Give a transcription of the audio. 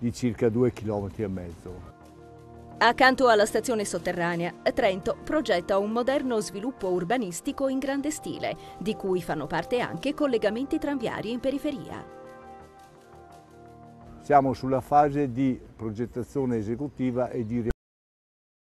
di circa 2,5 km. e mezzo. Accanto alla stazione sotterranea, Trento progetta un moderno sviluppo urbanistico in grande stile, di cui fanno parte anche collegamenti tranviari in periferia. Siamo sulla fase di progettazione esecutiva e di